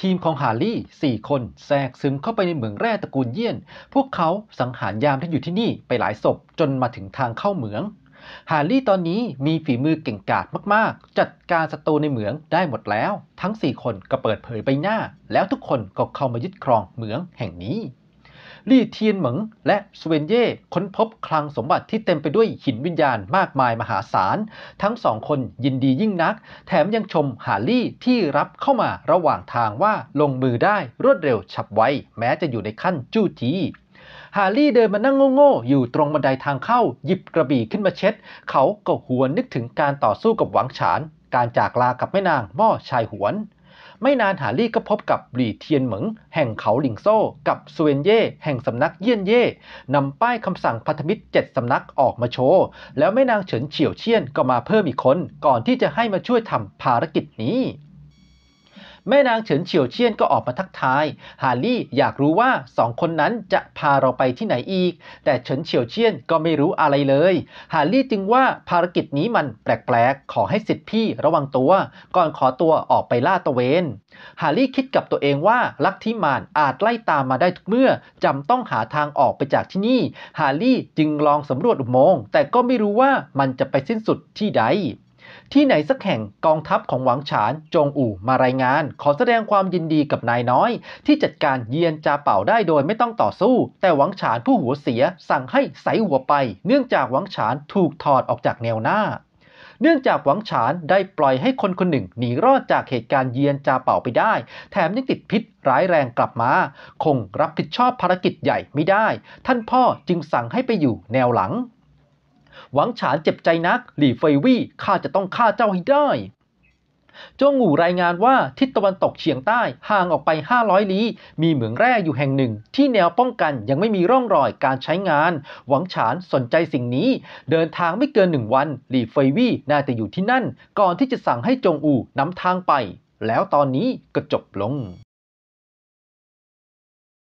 ทีมของฮาร์ลี่ 4 คนแทรกซึมเข้าไปในเหมืองแร่ตระกูลเยี่ยน พวกเขาสังหารยามที่อยู่ที่นี่ไปหลายศพจนมาถึงทางเข้าเหมือง ฮาร์ลี่ตอนนี้มีฝีมือเก่งกาจมากๆ จัดการศัตรูในเหมืองได้หมดแล้ว ทั้ง 4 คนก็เปิดเผยใบหน้า แล้วทุกคนก็เข้ามายึดครองเหมืองแห่งนี้ ลี่เทียนเหมิงและสเวนเย่ค้นพบคลังสมบัติที่เต็มไปด้วยหินวิญญาณมากมายมหาศาล ทั้งสองคนยินดียิ่งนัก แถมยังชมฮาร์ลี่ที่รับเข้ามาระหว่างทางว่าลงมือได้รวดเร็วฉับไวแม้จะอยู่ในขั้นจู้จีฮาร์ลี่เดินมานั่งโง่ๆอยู่ตรงบันไดทางเข้าหยิบกระบี่ขึ้นมาเช็ด เขาก็หวนนึกถึงการต่อสู้กับหวังฉาน การจากลากับแม่นางม่อชายหวน ไม่นานฮารี่ก็พบกับหลี่เทียนเหมิงแห่งเขาหลิงโซ่ กับสเวนเย่แห่งสำนักเยี่ยนเย่นำป้ายคำสั่งพันธมิตรเจ็ดสำนักออกมาโชว์ แล้วแม่นางเฉินเฉียวเชียนก็มาเพิ่มอีกคน ก่อนที่จะให้มาช่วยทำภารกิจนี้ แม่นางเฉินเฉียวเชียนก็ออกมาทักทาย ฮารี่อยากรู้ว่าสองคนนั้นจะพาเราไปที่ไหนอีก แต่เฉินเฉียวเชียนก็ไม่รู้อะไรเลย ฮารี่จึงว่าภารกิจนี้มันแปลกๆ ขอให้ศิษย์พี่ระวังตัว ก่อนขอตัวออกไปลาดตระเวน ฮารี่คิดกับตัวเองว่าลัทธิมารอาจไล่ตามมาได้ทุกเมื่อจำต้องหาทางออกไปจากที่นี่ ฮารี่จึงลองสำรวจอุโมงค์แต่ก็ไม่รู้ว่ามันจะไปสิ้นสุดที่ใด ที่ไหนสักแห่งกองทัพของหวังฉานจงอู่มารายงาน ขอแสดงความยินดีกับนายน้อย ที่จัดการเยียนจาเป่าได้โดยไม่ต้องต่อสู้ แต่หวังฉานผู้หัวเสียสั่งให้ใส่หัวไป เนื่องจากหวังฉานถูกถอดออกจากแนวหน้าเนื่องจากหวังฉานได้ปล่อยให้คนคนหนึ่งหนีรอดจากเหตุการณ์เยียนจาเป่าไปได้ แถมยังติดพิษร้ายแรงกลับมา คงรับผิดชอบภารกิจใหญ่ไม่ได้ ท่านพ่อจึงสั่งให้ไปอยู่แนวหลัง หวังฉานเจ็บใจนัก หลี่เฟยวี่ข้าจะต้องฆ่าเจ้าให้ได้จงหูรายงานว่าทิศตะวันตกเฉียงใต้ห่างออกไป 500 ลี้ มีเหมืองแร่อยู่แห่งหนึ่ง ที่แนวป้องกันยังไม่มีร่องรอยการใช้งาน หวังฉานสนใจสิ่งนี้ เดินทางไม่เกินหนึ่งวัน หลี่เฟยวี่น่าจะอยู่ที่นั่น ก่อนที่จะสั่งให้จงอูนำทางไป แล้วตอนนี้ก็จบลง